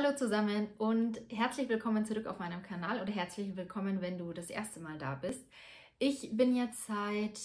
Hallo zusammen und herzlich willkommen zurück auf meinem Kanal oder herzlich willkommen, wenn du das erste Mal da bist. Ich bin jetzt seit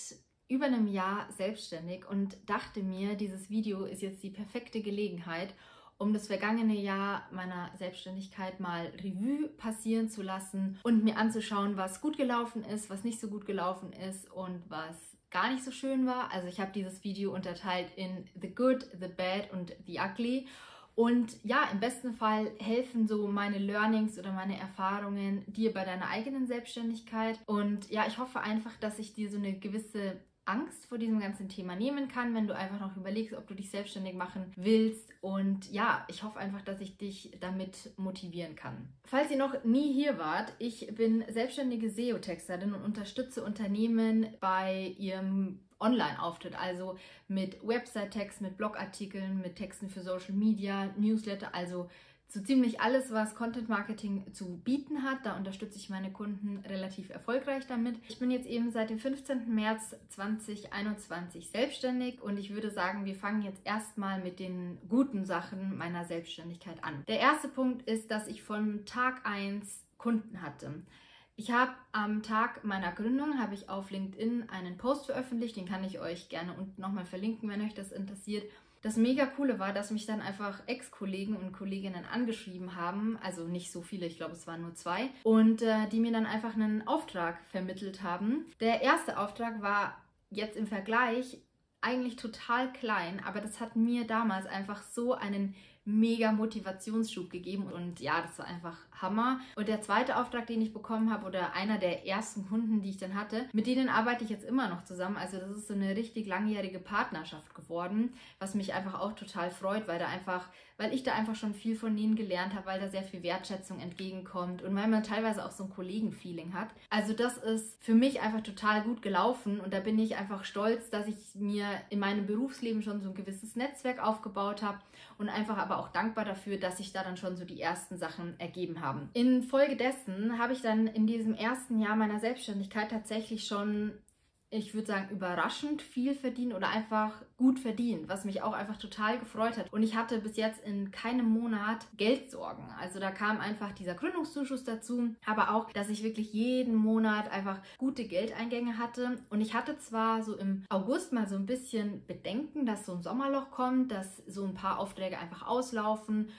über einem Jahr selbstständig und dachte mir, dieses Video ist jetzt die perfekte Gelegenheit, um das vergangene Jahr meiner Selbstständigkeit mal Revue passieren zu lassen und mir anzuschauen, was gut gelaufen ist, was nicht so gut gelaufen ist und was gar nicht so schön war. Also ich habe dieses Video unterteilt in The Good, The Bad und The Ugly. Und ja, im besten Fall helfen so meine Learnings oder meine Erfahrungen dir bei deiner eigenen Selbstständigkeit. Und ja, ich hoffe einfach, dass ich dir so eine gewisse Angst vor diesem ganzen Thema nehmen kann, wenn du einfach noch überlegst, ob du dich selbstständig machen willst. Und ja, ich hoffe einfach, dass ich dich damit motivieren kann. Falls ihr noch nie hier wart, ich bin selbstständige SEO-Texterin und unterstütze Unternehmen bei ihrem Online-Auftritt, also mit Website-Text, mit Blogartikeln, mit Texten für Social Media, Newsletter, also so ziemlich alles, was Content Marketing zu bieten hat. Da unterstütze ich meine Kunden relativ erfolgreich damit. Ich bin jetzt eben seit dem 15. März 2021 selbstständig und ich würde sagen, wir fangen jetzt erstmal mit den guten Sachen meiner Selbstständigkeit an. Der erste Punkt ist, dass ich von Tag 1 Kunden hatte. Ich habe am Tag meiner Gründung habe ich auf LinkedIn einen Post veröffentlicht, den kann ich euch gerne unten nochmal verlinken, wenn euch das interessiert. Das mega coole war, dass mich dann einfach Ex-Kollegen und Kolleginnen angeschrieben haben, also nicht so viele, ich glaube es waren nur zwei, und äh, die mir dann einfach einen Auftrag vermittelt haben. Der erste Auftrag war jetzt im Vergleich eigentlich total klein, aber das hat mir damals einfach so einen mega Motivationsschub gegeben und ja, das war einfach Hammer. Und der zweite Auftrag, den ich bekommen habe oder einer der ersten Kunden, die ich dann hatte, mit denen arbeite ich jetzt immer noch zusammen. Also das ist so eine richtig langjährige Partnerschaft geworden, was mich einfach auch total freut, weil da einfach, weil ich da einfach schon viel von denen gelernt habe, weil da sehr viel Wertschätzung entgegenkommt und weil man teilweise auch so ein Kollegenfeeling hat. Also das ist für mich einfach total gut gelaufen und da bin ich einfach stolz, dass ich mir in meinem Berufsleben schon so ein gewisses Netzwerk aufgebaut habe und einfach aber auch dankbar dafür, dass sich da dann schon so die ersten Sachen ergeben haben. Infolgedessen habe ich dann in diesem ersten Jahr meiner Selbstständigkeit tatsächlich schon ich würde sagen, überraschend viel verdient oder einfach gut verdient, was mich auch einfach total gefreut hat. Und ich hatte bis jetzt in keinem Monat Geldsorgen. Also da kam einfach dieser Gründungszuschuss dazu, aber auch, dass ich wirklich jeden Monat einfach gute Geldeingänge hatte. Und ich hatte zwar so im August mal so ein bisschen Bedenken, dass so ein Sommerloch kommt, dass so ein paar Aufträge einfach auslaufen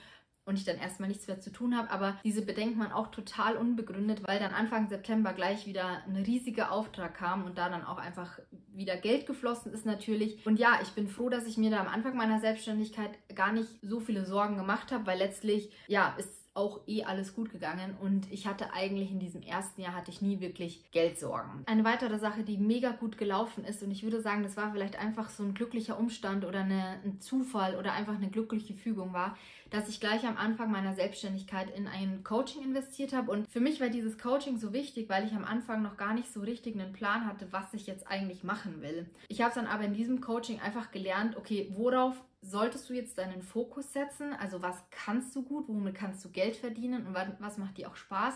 und ich dann erstmal nichts mehr zu tun habe. Aber diese Bedenken waren auch total unbegründet, weil dann Anfang September gleich wieder ein riesiger Auftrag kam und da dann auch einfach wieder Geld geflossen ist natürlich. Und ja, ich bin froh, dass ich mir da am Anfang meiner Selbstständigkeit gar nicht so viele Sorgen gemacht habe, weil letztlich, ja, ist auch eh alles gut gegangen und ich hatte eigentlich in diesem ersten Jahr hatte ich nie wirklich Geldsorgen. Eine weitere Sache, die mega gut gelaufen ist und ich würde sagen, das war vielleicht einfach so ein glücklicher Umstand oder eine, ein Zufall oder einfach eine glückliche Fügung war, dass ich gleich am Anfang meiner Selbstständigkeit in ein Coaching investiert habe und für mich war dieses Coaching so wichtig, weil ich am Anfang noch gar nicht so richtig einen Plan hatte, was ich jetzt eigentlich machen will. Ich habe dann aber in diesem Coaching einfach gelernt, okay, worauf solltest du jetzt deinen Fokus setzen? Also was kannst du gut, womit kannst du Geld verdienen und was macht dir auch Spaß?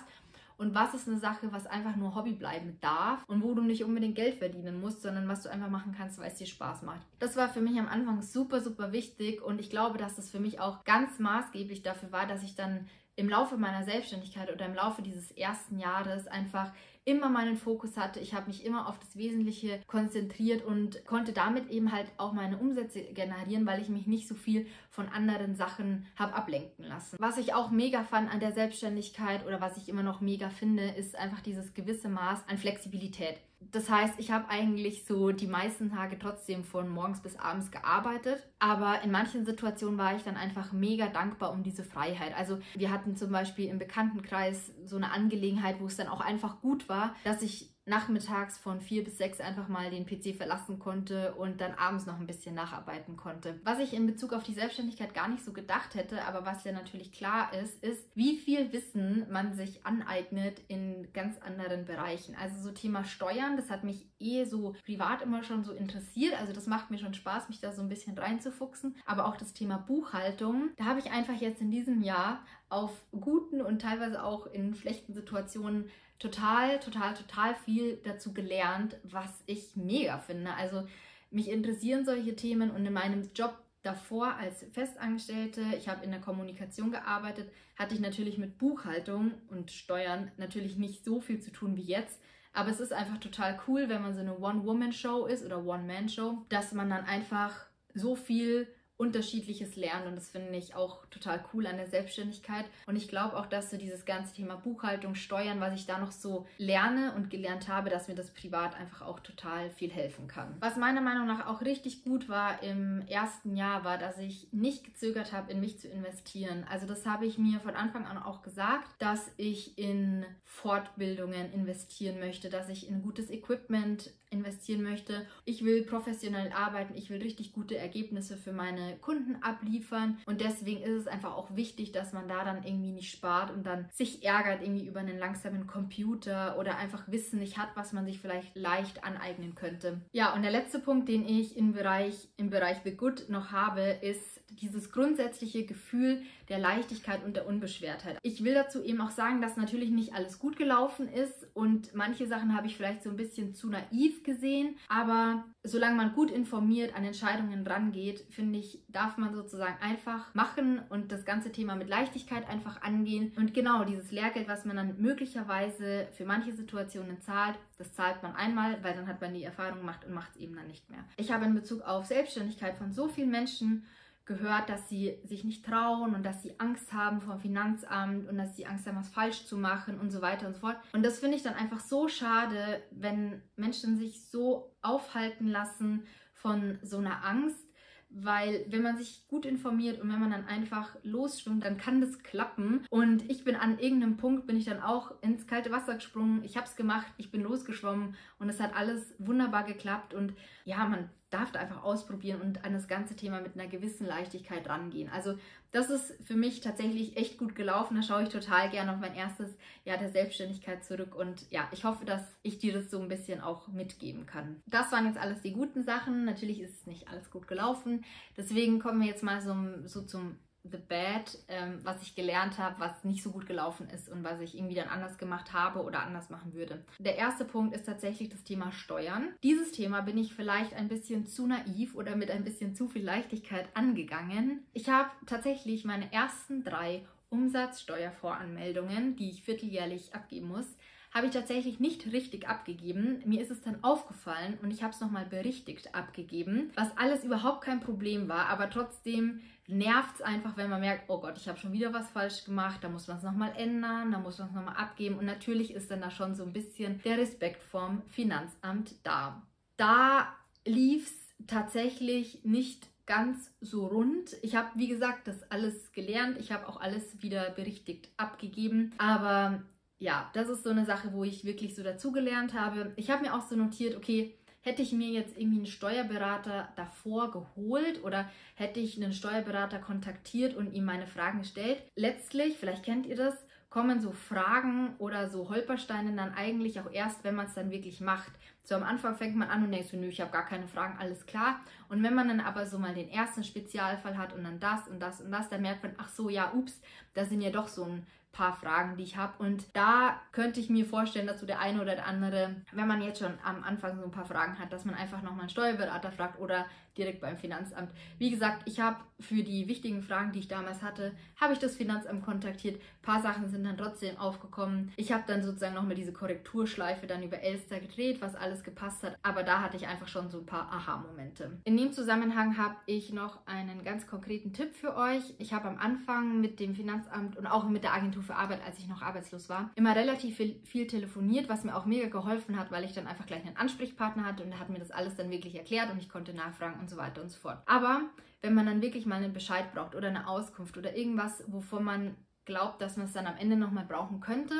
Und was ist eine Sache, was einfach nur Hobby bleiben darf und wo du nicht unbedingt Geld verdienen musst, sondern was du einfach machen kannst, weil es dir Spaß macht. Das war für mich am Anfang super, super wichtig und ich glaube, dass das für mich auch ganz maßgeblich dafür war, dass ich dann im Laufe meiner Selbstständigkeit oder im Laufe dieses ersten Jahres einfach immer meinen Fokus hatte. Ich habe mich immer auf das Wesentliche konzentriert und konnte damit eben halt auch meine Umsätze generieren, weil ich mich nicht so viel von anderen Sachen habe ablenken lassen. Was ich auch mega fand an der Selbstständigkeit oder was ich immer noch mega finde, ist einfach dieses gewisse Maß an Flexibilität. Das heißt, ich habe eigentlich so die meisten Tage trotzdem von morgens bis abends gearbeitet, aber in manchen Situationen war ich dann einfach mega dankbar um diese Freiheit. Also wir hatten zum Beispiel im Bekanntenkreis so eine Angelegenheit, wo es dann auch einfach gut war, dass ich nachmittags von vier bis sechs einfach mal den PC verlassen konnte und dann abends noch ein bisschen nacharbeiten konnte. Was ich in Bezug auf die Selbstständigkeit gar nicht so gedacht hätte, aber was ja natürlich klar ist, ist, wie viel Wissen man sich aneignet in ganz anderen Bereichen. Also so Thema Steuern, das hat mich eh so privat immer schon so interessiert. Also das macht mir schon Spaß, mich da so ein bisschen reinzufuchsen. Aber auch das Thema Buchhaltung, da habe ich einfach jetzt in diesem Jahr auf guten und teilweise auch in schlechten Situationen total, total, total viel dazu gelernt, was ich mega finde. Also mich interessieren solche Themen und in meinem Job davor als Festangestellte, ich habe in der Kommunikation gearbeitet, hatte ich natürlich mit Buchhaltung und Steuern natürlich nicht so viel zu tun wie jetzt. Aber es ist einfach total cool, wenn man so eine One-Woman-Show ist oder One-Man-Show, dass man dann einfach so viel unterschiedliches lernen und das finde ich auch total cool an der Selbstständigkeit. Und ich glaube auch, dass so dieses ganze Thema Buchhaltung, Steuern, was ich da noch so lerne und gelernt habe, dass mir das privat einfach auch total viel helfen kann. Was meiner Meinung nach auch richtig gut war im ersten Jahr, war, dass ich nicht gezögert habe, in mich zu investieren. Also das habe ich mir von Anfang an auch gesagt, dass ich in Fortbildungen investieren möchte, dass ich in gutes Equipment investieren möchte. Ich will professionell arbeiten, ich will richtig gute Ergebnisse für meine Kunden abliefern und deswegen ist es einfach auch wichtig, dass man da dann irgendwie nicht spart und dann sich ärgert irgendwie über einen langsamen Computer oder einfach Wissen nicht hat, was man sich vielleicht leicht aneignen könnte. Ja, und der letzte Punkt, den ich im Bereich, im Bereich The Good noch habe, ist dieses grundsätzliche Gefühl der Leichtigkeit und der Unbeschwertheit. Ich will dazu eben auch sagen, dass natürlich nicht alles gut gelaufen ist und manche Sachen habe ich vielleicht so ein bisschen zu naiv gesehen, aber solange man gut informiert an Entscheidungen rangeht, finde ich, darf man sozusagen einfach machen und das ganze Thema mit Leichtigkeit einfach angehen. Und genau dieses Lehrgeld, was man dann möglicherweise für manche Situationen zahlt, das zahlt man einmal, weil dann hat man die Erfahrung gemacht und macht es eben dann nicht mehr. Ich habe in Bezug auf Selbstständigkeit von so vielen Menschen gehört, dass sie sich nicht trauen und dass sie Angst haben vor dem Finanzamt und dass sie Angst haben, was falsch zu machen und so weiter und so fort. Und das finde ich dann einfach so schade, wenn Menschen sich so aufhalten lassen von so einer Angst, weil wenn man sich gut informiert und wenn man dann einfach losschwimmt, dann kann das klappen. Und ich bin an irgendeinem Punkt, bin ich dann auch ins kalte Wasser gesprungen. Ich habe es gemacht, ich bin losgeschwommen und es hat alles wunderbar geklappt. Und ja, man darf da einfach ausprobieren und an das ganze Thema mit einer gewissen Leichtigkeit rangehen. Also das ist für mich tatsächlich echt gut gelaufen. Da schaue ich total gerne auf mein erstes Jahr der Selbstständigkeit zurück und ja, ich hoffe, dass ich dir das so ein bisschen auch mitgeben kann. Das waren jetzt alles die guten Sachen. Natürlich ist es nicht alles gut gelaufen. Deswegen kommen wir jetzt mal so, so zum The Bad, ähm, was ich gelernt habe, was nicht so gut gelaufen ist und was ich irgendwie dann anders gemacht habe oder anders machen würde. Der erste Punkt ist tatsächlich das Thema Steuern. Dieses Thema bin ich vielleicht ein bisschen zu naiv oder mit ein bisschen zu viel Leichtigkeit angegangen. Ich habe tatsächlich meine ersten drei Umsatzsteuervoranmeldungen, die ich vierteljährlich abgeben muss, habe ich tatsächlich nicht richtig abgegeben. Mir ist es dann aufgefallen und ich habe es nochmal berichtigt abgegeben, was alles überhaupt kein Problem war, aber trotzdem nervt es einfach, wenn man merkt, oh Gott, ich habe schon wieder was falsch gemacht, da muss man es nochmal ändern, da muss man es nochmal abgeben und natürlich ist dann da schon so ein bisschen der Respekt vom Finanzamt da. Da lief es tatsächlich nicht ganz so rund. Ich habe, wie gesagt, das alles gelernt. Ich habe auch alles wieder berichtigt abgegeben. Aber ja, das ist so eine Sache, wo ich wirklich so dazugelernt habe. Ich habe mir auch so notiert, okay, hätte ich mir jetzt irgendwie einen Steuerberater davor geholt oder hätte ich einen Steuerberater kontaktiert und ihm meine Fragen gestellt. Letztlich, vielleicht kennt ihr das, kommen so Fragen oder so Holpersteine dann eigentlich auch erst, wenn man es dann wirklich macht. So am Anfang fängt man an und denkt so, nö, ich habe gar keine Fragen, alles klar. Und wenn man dann aber so mal den ersten Spezialfall hat und dann das und das und das, dann merkt man, ach so, ja, ups, da sind ja doch so ein paar Fragen, die ich habe. Und da könnte ich mir vorstellen, dass so der eine oder der andere, wenn man jetzt schon am Anfang so ein paar Fragen hat, dass man einfach nochmal einen Steuerberater fragt oder direkt beim Finanzamt. Wie gesagt, ich habe für die wichtigen Fragen, die ich damals hatte, habe ich das Finanzamt kontaktiert. Ein paar Sachen sind dann trotzdem aufgekommen. Ich habe dann sozusagen nochmal diese Korrekturschleife dann über Elster gedreht, was alles gepasst hat. Aber da hatte ich einfach schon so ein paar Aha-Momente. In dem Zusammenhang habe ich noch einen ganz konkreten Tipp für euch. Ich habe am Anfang mit dem Finanzamt und auch mit der Agentur für Arbeit, als ich noch arbeitslos war, immer relativ viel, viel telefoniert, was mir auch mega geholfen hat, weil ich dann einfach gleich einen Ansprechpartner hatte und er hat mir das alles dann wirklich erklärt und ich konnte nachfragen und so weiter und so fort. Aber wenn man dann wirklich mal einen Bescheid braucht oder eine Auskunft oder irgendwas, wovon man glaubt, dass man es dann am Ende nochmal brauchen könnte,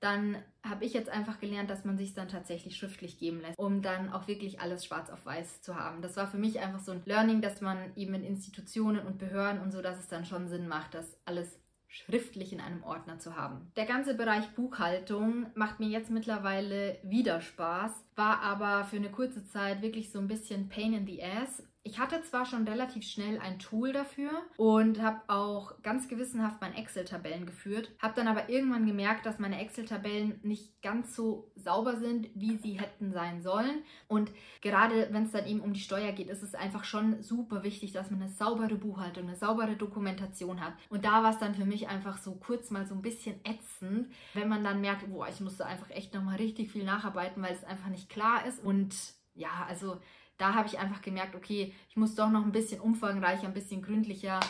dann habe ich jetzt einfach gelernt, dass man sich dann tatsächlich schriftlich geben lässt, um dann auch wirklich alles schwarz auf weiß zu haben. Das war für mich einfach so ein Learning, dass man eben in Institutionen und Behörden und so, dass es dann schon Sinn macht, das alles schriftlich in einem Ordner zu haben. Der ganze Bereich Buchhaltung macht mir jetzt mittlerweile wieder Spaß, war aber für eine kurze Zeit wirklich so ein bisschen Pain in the Ass Ich hatte zwar schon relativ schnell ein Tool dafür und habe auch ganz gewissenhaft meine Excel-Tabellen geführt, habe dann aber irgendwann gemerkt, dass meine Excel-Tabellen nicht ganz so sauber sind, wie sie hätten sein sollen. Und gerade wenn es dann eben um die Steuer geht, ist es einfach schon super wichtig, dass man eine saubere Buchhaltung, eine saubere Dokumentation hat. Und da war es dann für mich einfach so kurz mal so ein bisschen ätzend, wenn man dann merkt, boah, ich musste einfach echt nochmal richtig viel nacharbeiten, weil es einfach nicht klar ist. Und ja, also da habe ich einfach gemerkt, okay, ich muss doch noch ein bisschen umfangreicher, ein bisschen gründlicher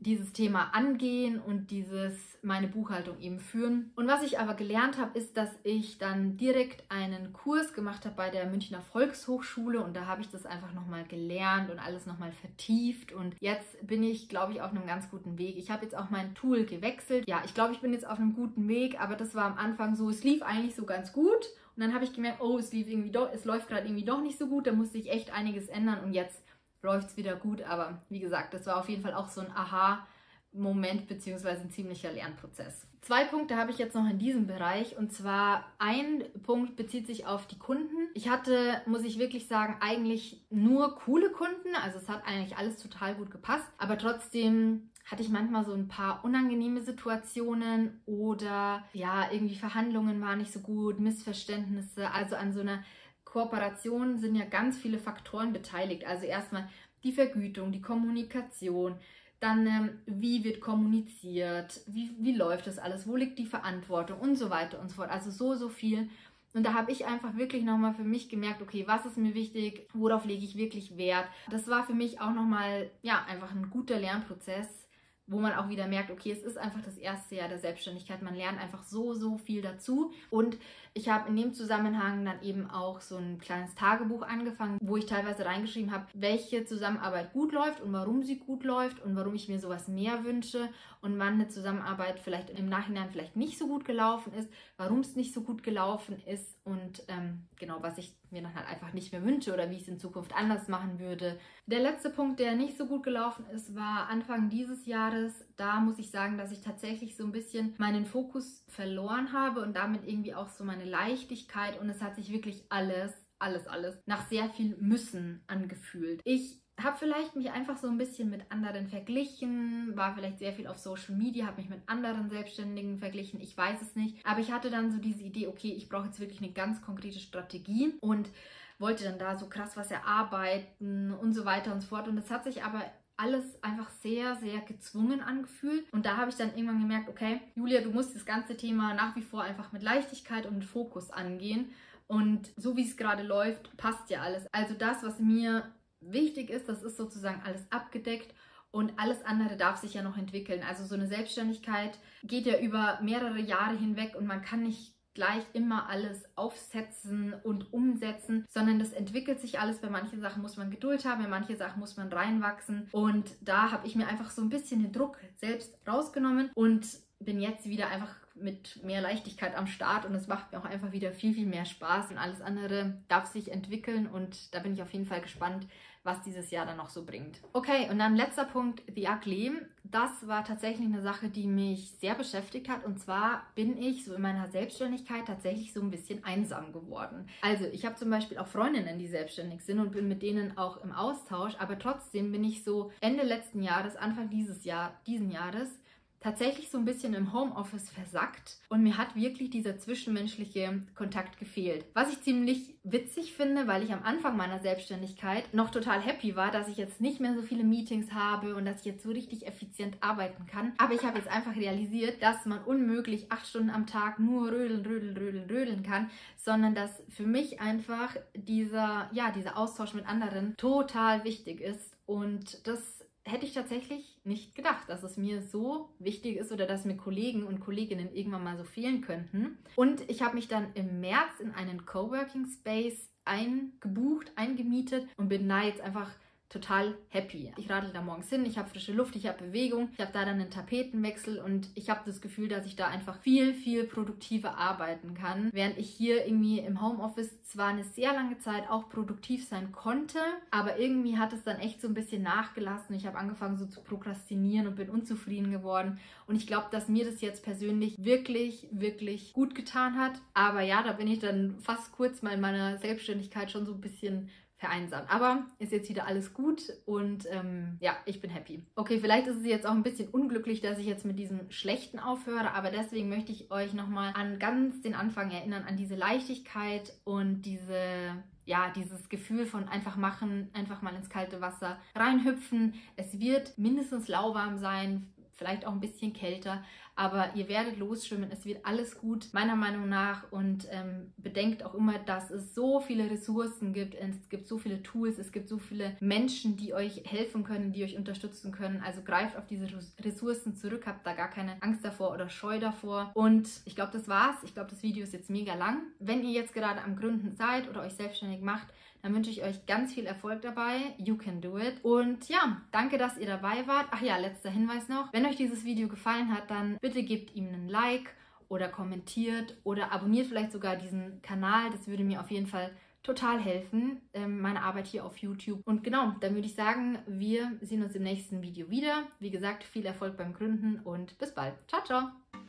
dieses Thema angehen und dieses meine Buchhaltung eben führen. Und was ich aber gelernt habe, ist, dass ich dann direkt einen Kurs gemacht habe bei der Münchner Volkshochschule und da habe ich das einfach nochmal gelernt und alles nochmal vertieft und jetzt bin ich, glaube ich, auf einem ganz guten Weg. Ich habe jetzt auch mein Tool gewechselt. Ja, ich glaube, ich bin jetzt auf einem guten Weg, aber das war am Anfang so, es lief eigentlich so ganz gut und dann habe ich gemerkt, oh, es lief irgendwie doch, es läuft gerade irgendwie doch nicht so gut, da musste ich echt einiges ändern und jetzt läuft es wieder gut. Aber wie gesagt, das war auf jeden Fall auch so ein Aha-Moment beziehungsweise ein ziemlicher Lernprozess. Zwei Punkte habe ich jetzt noch in diesem Bereich und zwar ein Punkt bezieht sich auf die Kunden. Ich hatte, muss ich wirklich sagen, eigentlich nur coole Kunden, also es hat eigentlich alles total gut gepasst, aber trotzdem hatte ich manchmal so ein paar unangenehme Situationen oder ja, irgendwie Verhandlungen waren nicht so gut, Missverständnisse, also an so einer Kooperationen sind ja ganz viele Faktoren beteiligt. Also erstmal die Vergütung, die Kommunikation, dann ähm, wie wird kommuniziert, wie, wie läuft das alles, wo liegt die Verantwortung und so weiter und so fort. Also so, so viel. Und da habe ich einfach wirklich nochmal für mich gemerkt, okay, was ist mir wichtig, worauf lege ich wirklich Wert. Das war für mich auch nochmal, ja, einfach ein guter Lernprozess wo man auch wieder merkt, okay, es ist einfach das erste Jahr der Selbstständigkeit. Man lernt einfach so, so viel dazu. Und ich habe in dem Zusammenhang dann eben auch so ein kleines Tagebuch angefangen, wo ich teilweise reingeschrieben habe, welche Zusammenarbeit gut läuft und warum sie gut läuft und warum ich mir sowas mehr wünsche und wann eine Zusammenarbeit vielleicht im Nachhinein vielleicht nicht so gut gelaufen ist, warum es nicht so gut gelaufen ist und ähm, genau, was ich mir dann halt einfach nicht mehr wünsche oder wie ich es in Zukunft anders machen würde. Der letzte Punkt, der nicht so gut gelaufen ist, war Anfang dieses Jahres. Da muss ich sagen, dass ich tatsächlich so ein bisschen meinen Fokus verloren habe und damit irgendwie auch so meine Leichtigkeit und es hat sich wirklich alles, alles, alles nach sehr viel Müssen angefühlt. Ich habe vielleicht mich einfach so ein bisschen mit anderen verglichen, war vielleicht sehr viel auf Social Media, habe mich mit anderen Selbstständigen verglichen, ich weiß es nicht. Aber ich hatte dann so diese Idee, okay, ich brauche jetzt wirklich eine ganz konkrete Strategie und wollte dann da so krass was erarbeiten und so weiter und so fort. Und das hat sich aber alles einfach sehr, sehr gezwungen angefühlt. Und da habe ich dann irgendwann gemerkt, okay, Julia, du musst das ganze Thema nach wie vor einfach mit Leichtigkeit und Fokus angehen. Und so wie es gerade läuft, passt ja alles. Also das, was mir wichtig ist, das ist sozusagen alles abgedeckt und alles andere darf sich ja noch entwickeln. Also so eine Selbstständigkeit geht ja über mehrere Jahre hinweg und man kann nicht gleich immer alles aufsetzen und umsetzen, sondern das entwickelt sich alles. Bei manchen Sachen muss man Geduld haben, bei manchen Sachen muss man reinwachsen. Und da habe ich mir einfach so ein bisschen den Druck selbst rausgenommen und bin jetzt wieder einfach mit mehr Leichtigkeit am Start und es macht mir auch einfach wieder viel, viel mehr Spaß und alles andere darf sich entwickeln und da bin ich auf jeden Fall gespannt, was dieses Jahr dann noch so bringt. Okay, und dann letzter Punkt, The Ugly. Das war tatsächlich eine Sache, die mich sehr beschäftigt hat. Und zwar bin ich so in meiner Selbstständigkeit tatsächlich so ein bisschen einsam geworden. Also ich habe zum Beispiel auch Freundinnen, die selbstständig sind und bin mit denen auch im Austausch. Aber trotzdem bin ich so Ende letzten Jahres, Anfang dieses Jahr, diesen Jahres tatsächlich so ein bisschen im Homeoffice versackt und mir hat wirklich dieser zwischenmenschliche Kontakt gefehlt. Was ich ziemlich witzig finde, weil ich am Anfang meiner Selbstständigkeit noch total happy war, dass ich jetzt nicht mehr so viele Meetings habe und dass ich jetzt so richtig effizient arbeiten kann. Aber ich habe jetzt einfach realisiert, dass man unmöglich acht Stunden am Tag nur rödeln, rödeln, rödeln, rödeln kann, sondern dass für mich einfach dieser, ja, dieser Austausch mit anderen total wichtig ist und das hätte ich tatsächlich nicht gedacht, dass es mir so wichtig ist oder dass mir Kollegen und Kolleginnen irgendwann mal so fehlen könnten. Und ich habe mich dann im März in einen Coworking Space eingebucht, eingemietet und bin da jetzt einfach total happy. Ich radel da morgens hin, ich habe frische Luft, ich habe Bewegung, ich habe da dann einen Tapetenwechsel und ich habe das Gefühl, dass ich da einfach viel, viel produktiver arbeiten kann. Während ich hier irgendwie im Homeoffice zwar eine sehr lange Zeit auch produktiv sein konnte, aber irgendwie hat es dann echt so ein bisschen nachgelassen. Ich habe angefangen so zu prokrastinieren und bin unzufrieden geworden. Und ich glaube, dass mir das jetzt persönlich wirklich, wirklich gut getan hat. Aber ja, da bin ich dann fast kurz mal in meiner Selbstständigkeit schon so ein bisschen vereinsamt. Aber ist jetzt wieder alles gut und ähm, ja, ich bin happy. Okay, vielleicht ist es jetzt auch ein bisschen unglücklich, dass ich jetzt mit diesem Schlechten aufhöre, aber deswegen möchte ich euch nochmal an ganz den Anfang erinnern, an diese Leichtigkeit und diese ja, dieses Gefühl von einfach machen, einfach mal ins kalte Wasser reinhüpfen. Es wird mindestens lauwarm sein, vielleicht auch ein bisschen kälter, aber ihr werdet losschwimmen, es wird alles gut, meiner Meinung nach. Und ähm, bedenkt auch immer, dass es so viele Ressourcen gibt, es gibt so viele Tools, es gibt so viele Menschen, die euch helfen können, die euch unterstützen können. Also greift auf diese Ressourcen zurück, habt da gar keine Angst davor oder Scheu davor. Und ich glaube, das war's. Ich glaube, das Video ist jetzt mega lang. Wenn ihr jetzt gerade am Gründen seid oder euch selbstständig macht, dann wünsche ich euch ganz viel Erfolg dabei. You can do it. Und ja, danke, dass ihr dabei wart. Ach ja, letzter Hinweis noch. Wenn euch dieses Video gefallen hat, dann bitte gebt ihm einen Like oder kommentiert oder abonniert vielleicht sogar diesen Kanal. Das würde mir auf jeden Fall total helfen, ähm, meine Arbeit hier auf YouTube. Und genau, dann würde ich sagen, wir sehen uns im nächsten Video wieder. Wie gesagt, viel Erfolg beim Gründen und bis bald. Ciao, ciao!